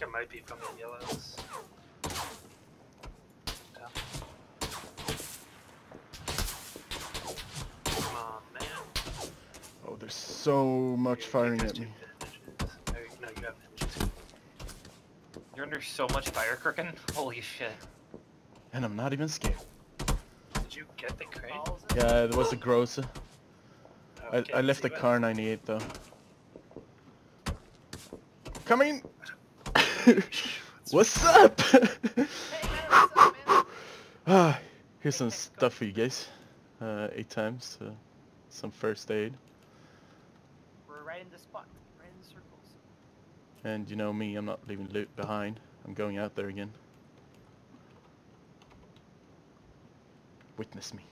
think it might be from the yellows. Yeah. Come on, man. Oh, there's so much You- you firing at me. no, you have You're under so much fire, Crooken. Holy shit. And I'm not even scared. Did you get the crate? Yeah, it was a grocer. I, Okay, I left the Kar98 though. Coming! What's up? ah, here's some stuff for you guys. Uh, eight times. Uh, some first aid. We're right in the spot. Right in the circles. And you know me, I'm not leaving loot behind. I'm going out there again. Witness me.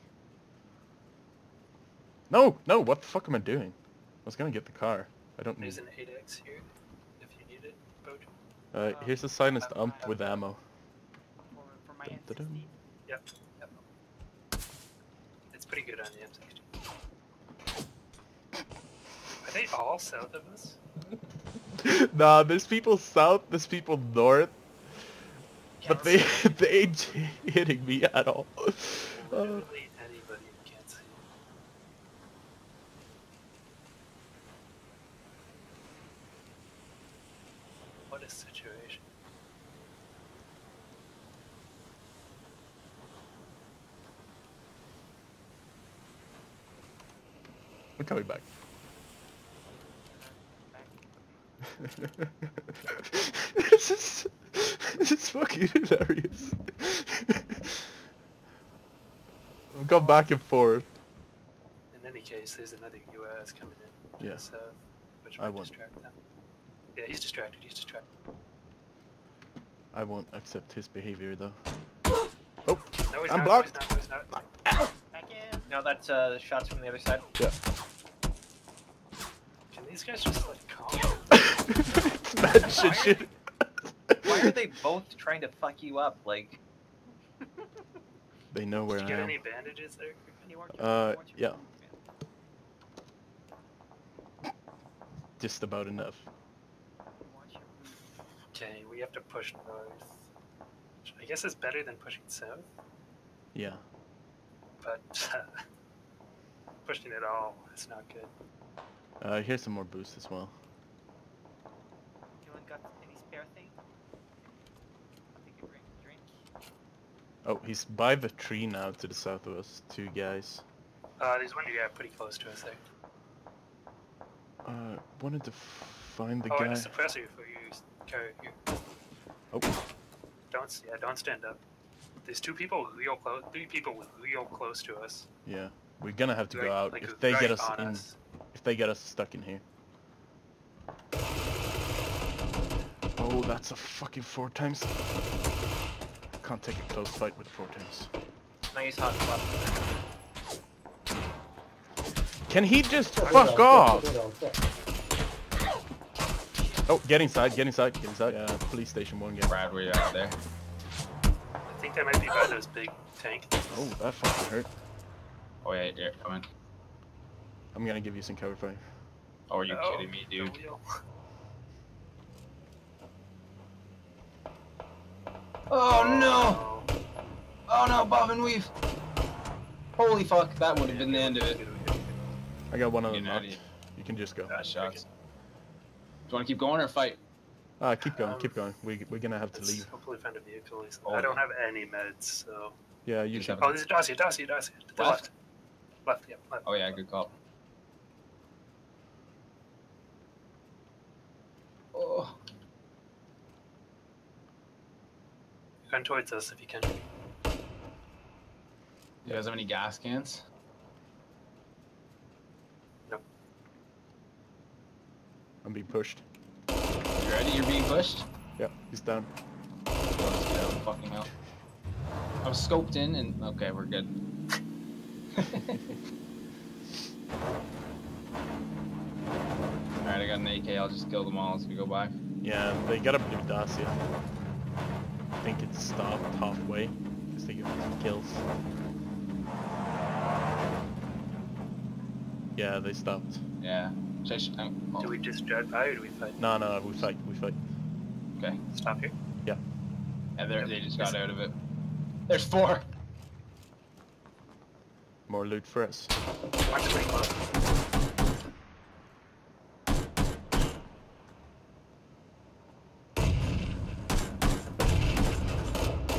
No, no, what the fuck am I doing? I was gonna get the car. I don't need There's an 8x here, if you need it, Bojo. Uh, here's a silenced ump with ammo. For, for my Dun, dun, dun. Yep, yep. It's pretty good on the M60. Are they all south of us? nah, there's people south, there's people north, but they they ain't hitting me at all. Literally anybody you can't see. What a situation. I'm coming back. this is this is fucking hilarious. I've gone back and forth. In any case, there's another US coming in. Yeah. to which I might won't. distract them. Yeah, he's distracted, he's distracted. I won't accept his behavior though. oh, No, he's I'm not, blocked. No, he's not, he's not. Back in. Now that's uh, shots from the other side. Yeah. Can these guys just like calm? it's mad shit shit. Why are they both trying to fuck you up? Like, They know where Did you I get am. any bandages there? Uh, yeah. Just about enough. Okay, we have to push north. Which I guess is better than pushing south, Yeah. but pushing it all is not good. Uh, here's some more boost as well. Anyone got any spare thing? I'll take a drink. drink. Oh, he's by the tree now to the south of us. Two guys. Uh, there's one guy pretty close to us there. Uh, wanted to find the oh, guy. and a suppressor for you. Carry you. Oh, Don't yeah, don't stand up. There's two people real close. Three people real close to us. yeah. We're gonna have to Like- go out like if they right get us in. us. If they get us stuck in here. Oh, that's a fucking four times. Can't take a close fight with four times. nice hot spot. Can he just fuck off? Oh, get inside, get inside, get inside. Yeah, police station one guy. Brad, were you out there? I think that might be by those big tank. Oh, that fucking hurt. Oh yeah, yeah, coming. I'm gonna give you some cover fire. Oh, are you Oh, kidding me, dude? Oh no! Oh no, Bob and Weave! Holy fuck, that would have been the end of it. I got one of them Getting out of knocked. here. You can just go. Ah, shots. Do you want to keep going or fight? Ah, keep going, Um, keep going. We, we're gonna have to leave. hopefully find a vehicle. Oh, I don't have any meds, so. Yeah, you Just can. Oh, this is Dacia, Dacia, Dacia. To the Left? left. Left, yeah. Left. Oh yeah, good call. Oh, Run towards us if you can. you guys have any gas cans? I'm being pushed. You ready? You're being pushed? Yeah, he's down. Oh, fucking hell. I'm scoped in and okay, we're good. Alright, I got an AK, I'll just kill them all as we go by. Yeah, they got a blue Dacia. I think it stopped halfway because they got some kills. Yeah, they stopped. Yeah. Should um, I sh- oh, Do we just drive by or do we fight? No, no, we fight, we fight. Okay. Stop here. Yeah, they're, Yep. they just got out of it. There's four. More loot for us. One's pretty close.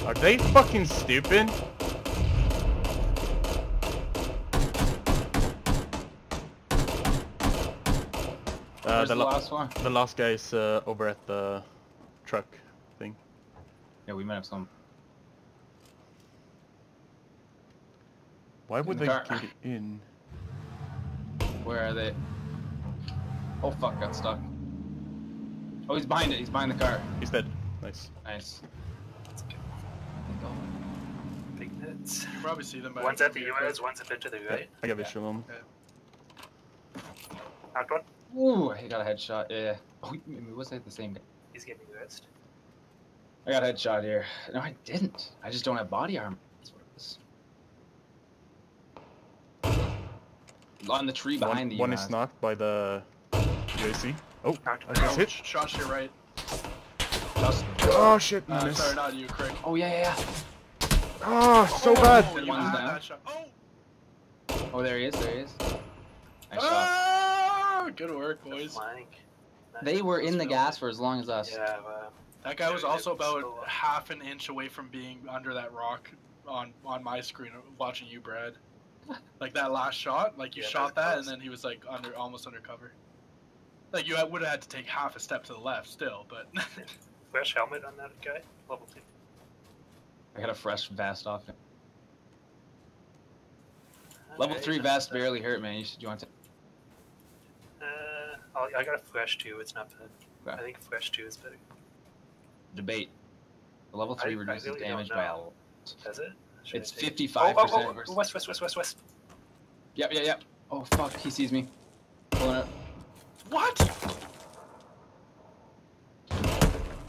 Are they fucking stupid? Uh, the, the la- last one? the last guy is uh, over at the truck thing. Yeah, we might have some. Why would the they car. get in? Where are they? Oh fuck, got stuck. Oh, he's behind it. He's behind the car. He's dead. Nice. Nice. Let's go. Big nits. You probably see them. by One's at the here. US, one's a bit to the Yeah, right. I got visual on. him. Knocked one. Ooh, he got a headshot. Yeah. Oh, he- was that the same guy? He's getting rezzed. I got a headshot here. No, I didn't. I just don't have body armor. That's what it is. On the tree behind One, the one UMass. is knocked by the UAC. Oh, I one. just Oh, hit. sh- Shot to your right. Just- Oh shit, Uh, miss. sorry, not you, Crick. Oh yeah, yeah, Oh, so Oh, bad. you One's had down. that shot. Oh! yeah. Oh, there he is. There he is. Nice shot. Good work, boys. Flank. They were in the Let's go. gas for as long as us. Yeah, well, That guy was also about half an inch away from being under that rock on on my screen watching you, Brad. Like that last shot, like you Yeah, shot that that, was and then he was like under, almost under cover. Like you would have had to take half a step to the left still, but fresh helmet on that guy. Level two. I got a fresh vest off. him. Level Okay, three so- vest barely hurt, man. You should. You want to? I'll- got a fresh two. It's not bad. Okay. I think fresh two is better. Debate. The level three I- I reduces really damage by a. know. Does it? Should It's fifty-five Oh, oh, percent oh. West, west, west, west, west. Yep, yep, yep. Oh fuck, he sees me. Pulling up. what?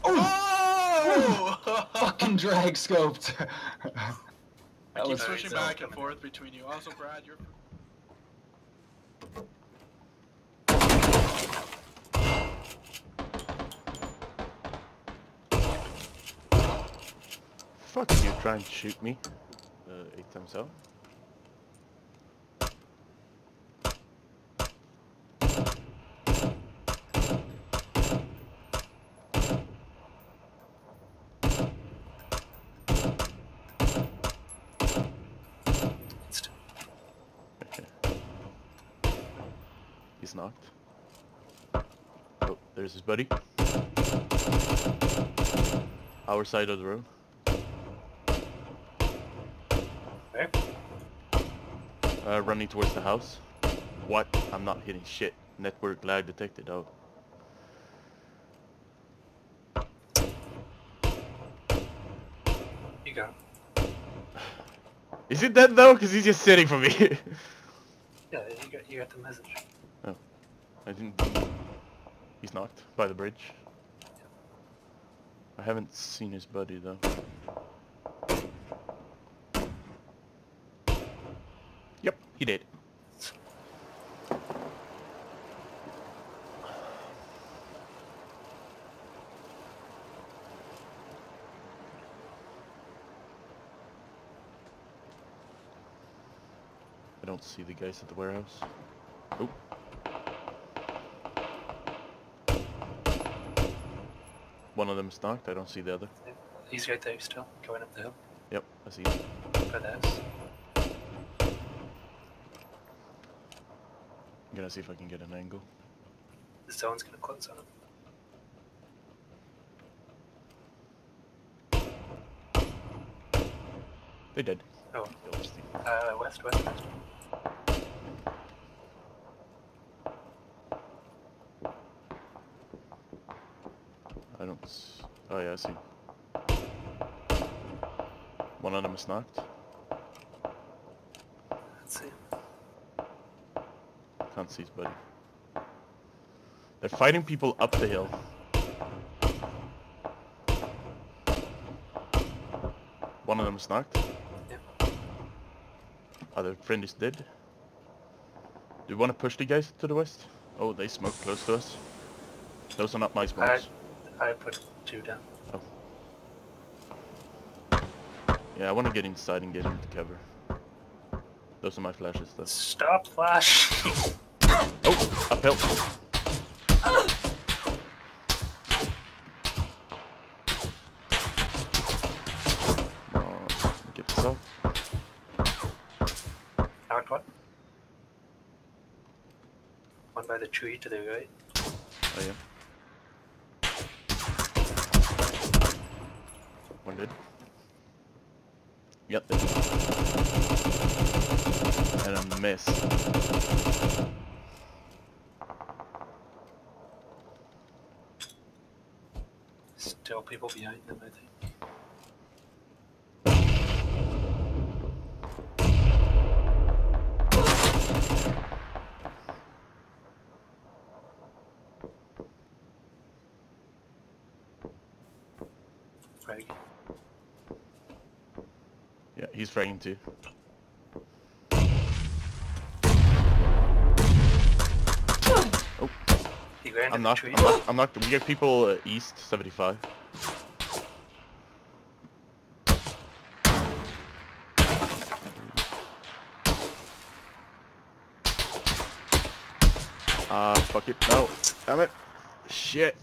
Oh! Oh! Fucking drag scoped. I keep was switching back and forth between you. Also, Brad, you're. Fuck are you, trying to shoot me. Uh, eight times out. He's knocked. Oh, there's his buddy. Our side of the road. Where? Uh, running towards the house. What? I'm not hitting shit. Network lag detected. Oh. You go. Is he dead though? Cause he's just sitting for me. Yeah, you got you got the message. Oh. I didn't. He's knocked by the bridge. I haven't seen his buddy though. Yep, he did. I don't see the guys at the warehouse. Oh. One of them's knocked, I don't see the other. He's right there still, going up the hill. Yep, I see him. By the house. I'm gonna see if I can get an angle. The zone's gonna close on him. They did. Oh, uh, west, west, west. I don't. S- oh yeah, I see. One of them is knocked. Let's see. His buddy. They're fighting people up the hill. One of them is knocked. Yeah. Other friend is dead. Do you want to push the guys to the west? Oh, they smoke close to us. Those are not my smokes. I put two down. Oh. Yeah, I want to get inside and get into cover. Those are my flashes, though. Stop flash. Uphill. Come on, get this up. Knocked one. One by the tree to the right. Oh yeah. One did. Yep. there. And a miss. Still people behind them, I think. Frag. Yeah, he's fragging too. Oh, He ran to I'm tree. I'm not. I'm not. We got people uh, east 75. Ah, fuck it. No. Damn it. Shit.